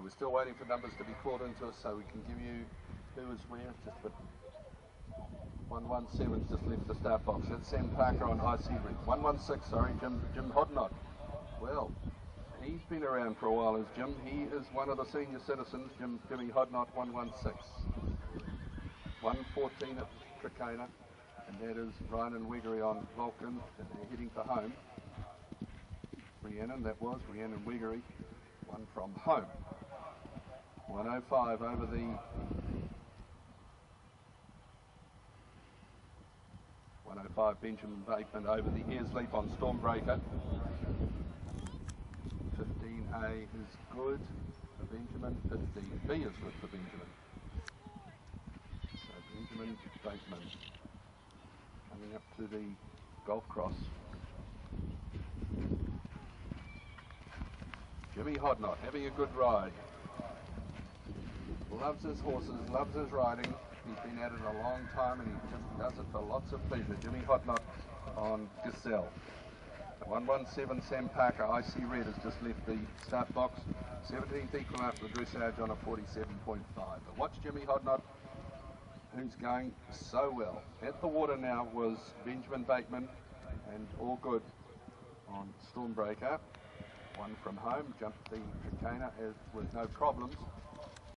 We're still waiting for numbers to be called into us so we can give you who is where. Just but 117's just left the start box. That's Sam Parker on IC Red. 116, sorry, Jim Jim Hoddinott. Well, he's been around for a while as Jim. He is one of the senior citizens, Jim Jimmy Hoddinott 116. 114 at Trakehner, and that is Rhiannon Wiggery on Vulcan, and they're heading for home. Rhiannon, that was Rhiannon Wiggery, one from home. 105 over the 105 Benjamin Bateman over the ears Leap on Stormbreaker. 15A is good for Benjamin, 15B is good for Benjamin. So Benjamin Bateman coming up to the golf cross. Jimmy Hoddinott having a good ride. Loves his horses, loves his riding. He's been at it a long time and he just does it for lots of pleasure. Jimmy Hoddinott on Gazelle. 117 Sam Parker, IC Red has just left the start box. 17th equal out the dressage on a 47.5. But watch Jimmy Hoddinott, who's going so well. At the water now was Benjamin Bateman and all good on Stormbreaker. One from home, jumped the Trakehner with no problems.